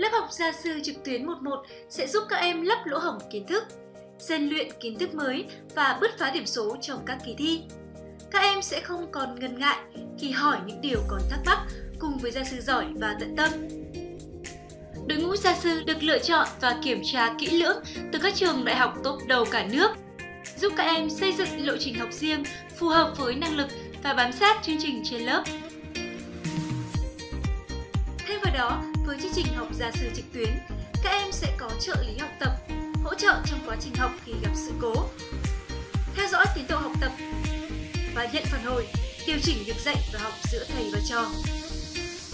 lớp học gia sư trực tuyến 11 sẽ giúp các em lấp lỗ hổng kiến thức, rèn luyện kiến thức mới và bứt phá điểm số trong các kỳ thi. Các em sẽ không còn ngần ngại khi hỏi những điều còn thắc mắc cùng với gia sư giỏi và tận tâm. Đội ngũ gia sư được lựa chọn và kiểm tra kỹ lưỡng từ các trường đại học top đầu cả nước, giúp các em xây dựng lộ trình học riêng phù hợp với năng lực và bám sát chương trình trên lớp. Thêm vào đó, chương trình học gia sư trực tuyến, các em sẽ có trợ lý học tập, hỗ trợ trong quá trình học khi gặp sự cố. Theo dõi tiến độ học tập và nhận phản hồi, điều chỉnh việc dạy và học giữa thầy và trò.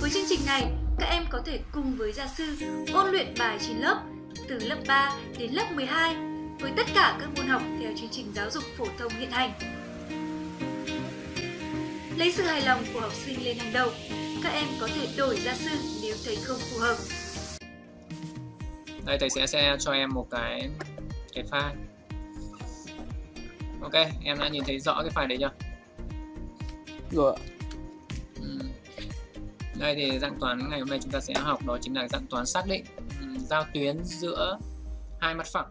Với chương trình này, các em có thể cùng với gia sư ôn luyện bài trên lớp từ lớp 3 đến lớp 12 với tất cả các môn học theo chương trình giáo dục phổ thông hiện hành. Lấy sự hài lòng của học sinh lên hàng đầu, các em có thể đổi gia sư nếu thấy không phù hợp. Đây thầy sẽ sẽ cho em một cái cái file. Ok, em đã nhìn thấy rõ cái file đấy chưa? Rồi. Ừ. Đây thì dạng toán ngày hôm nay chúng ta sẽ học đó chính là dạng toán xác định ừ, giao tuyến giữa hai mặt phẳng.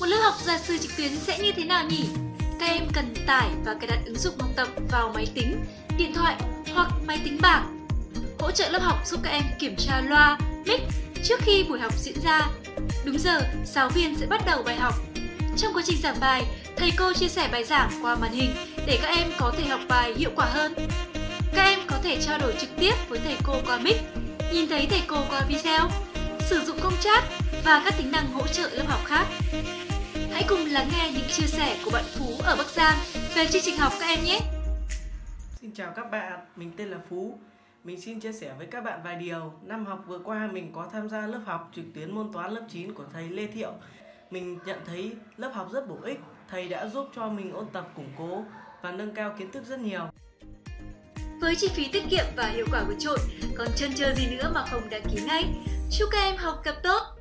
Một lớp học gia sư trực tuyến sẽ như thế nào nhỉ? Các em cần tải và cài đặt ứng dụng học tập vào máy tính, điện thoại hoặc máy tính bảng. Hỗ trợ lớp học giúp các em kiểm tra loa, mic trước khi buổi học diễn ra. Đúng giờ, giáo viên sẽ bắt đầu bài học. Trong quá trình giảng bài, thầy cô chia sẻ bài giảng qua màn hình để các em có thể học bài hiệu quả hơn. Các em có thể trao đổi trực tiếp với thầy cô qua mic, nhìn thấy thầy cô qua video, sử dụng công chat và các tính năng hỗ trợ lớp học khác. Hãy cùng lắng nghe những chia sẻ của bạn Phú ở Bắc Giang về chương trình học các em nhé. Xin chào các bạn, mình tên là Phú. Mình xin chia sẻ với các bạn vài điều. Năm học vừa qua mình có tham gia lớp học trực tuyến môn toán lớp 9 của thầy Lê Thiệu. Mình nhận thấy lớp học rất bổ ích. Thầy đã giúp cho mình ôn tập củng cố và nâng cao kiến thức rất nhiều. Với chi phí tiết kiệm và hiệu quả vượt trội, còn chân chờ gì nữa mà không đăng ký ngay. Chúc các em học tập tốt!